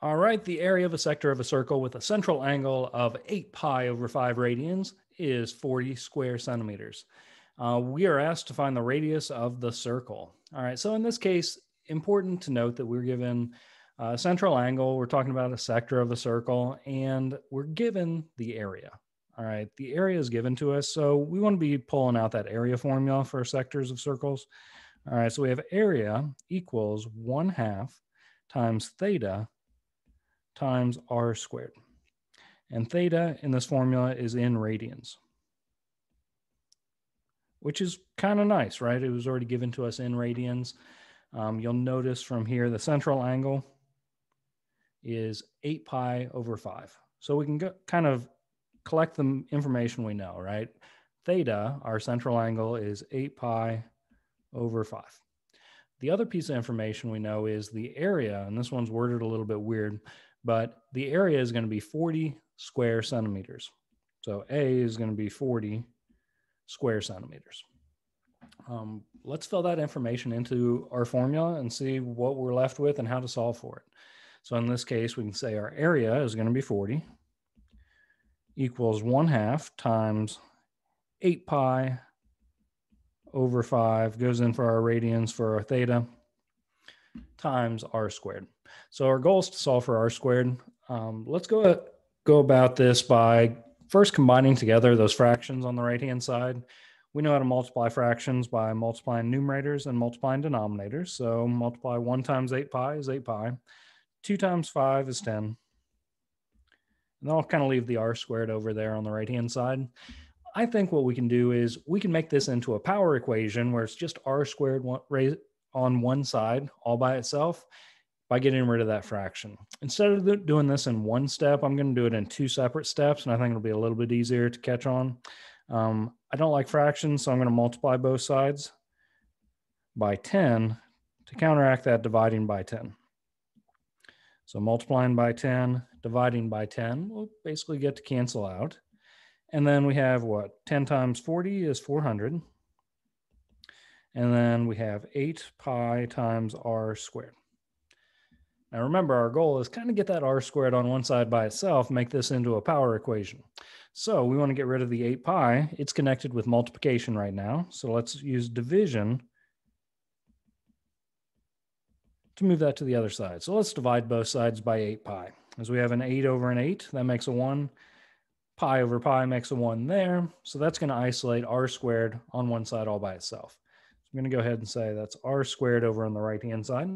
All right, the area of a sector of a circle with a central angle of 8 pi over 5 radians is 40 square centimeters. Uh, we are asked to find the radius of the circle. All right, so in this case, important to note that we're given a central angle, we're talking about a sector of a circle, and we're given the area. All right, the area is given to us, so we want to be pulling out that area formula for sectors of circles. All right, so we have area equals 1 half times theta times r squared. And theta in this formula is in radians, which is kind of nice, right? It was already given to us in radians. Um, you'll notice from here the central angle is 8 pi over 5. So we can go, kind of collect the information we know, right? Theta, our central angle, is 8 pi over 5. The other piece of information we know is the area, and this one's worded a little bit weird, but the area is going to be 40 square centimeters. So A is going to be 40 square centimeters. Um, let's fill that information into our formula and see what we're left with and how to solve for it. So in this case, we can say our area is going to be 40 equals 1 half times 8 pi over 5 goes in for our radians for our theta times r squared. So our goal is to solve for r squared. Um, let's go, go about this by first combining together those fractions on the right-hand side. We know how to multiply fractions by multiplying numerators and multiplying denominators. So multiply 1 times 8 pi is 8 pi. 2 times 5 is 10. And then I'll kind of leave the r squared over there on the right-hand side. I think what we can do is we can make this into a power equation where it's just r squared on one side all by itself by getting rid of that fraction. Instead of doing this in one step, I'm going to do it in two separate steps, and I think it'll be a little bit easier to catch on. Um, I don't like fractions, so I'm going to multiply both sides by 10 to counteract that dividing by 10. So multiplying by 10, dividing by 10, we'll basically get to cancel out. And then we have what? 10 times 40 is 400. And then we have 8 pi times r squared. Now remember, our goal is kind of get that r squared on one side by itself, make this into a power equation. So we want to get rid of the 8 pi. It's connected with multiplication right now. So let's use division to move that to the other side. So let's divide both sides by 8 pi. As we have an 8 over an 8, that makes a 1. Pi over pi makes a 1 there. So that's going to isolate r squared on one side all by itself. I'm going to go ahead and say that's r squared over on the right-hand side.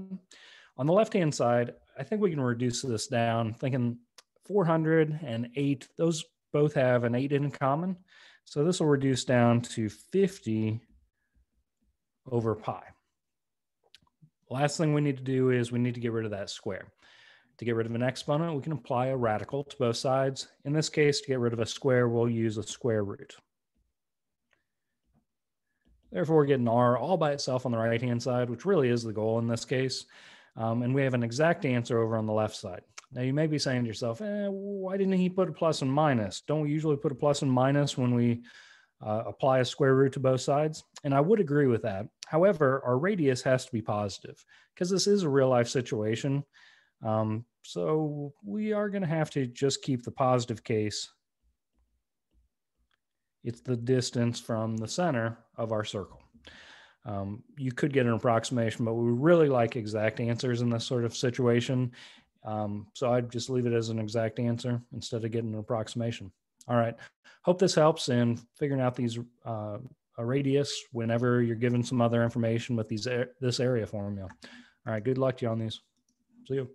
On the left-hand side, I think we can reduce this down, thinking 400 and 8, those both have an 8 in common. So this will reduce down to 50 over pi. Last thing we need to do is we need to get rid of that square. To get rid of an exponent, we can apply a radical to both sides. In this case, to get rid of a square, we'll use a square root. Therefore, we're getting r all by itself on the right-hand side, which really is the goal in this case. Um, and we have an exact answer over on the left side. Now you may be saying to yourself, eh, why didn't he put a plus and minus? Don't we usually put a plus and minus when we uh, apply a square root to both sides? And I would agree with that. However, our radius has to be positive because this is a real life situation. Um, so we are going to have to just keep the positive case. It's the distance from the center of our circle. Um, you could get an approximation, but we really like exact answers in this sort of situation. Um, so I'd just leave it as an exact answer instead of getting an approximation. All right. Hope this helps in figuring out these uh, a radius whenever you're given some other information with these this area formula. All right. Good luck to you on these. See you.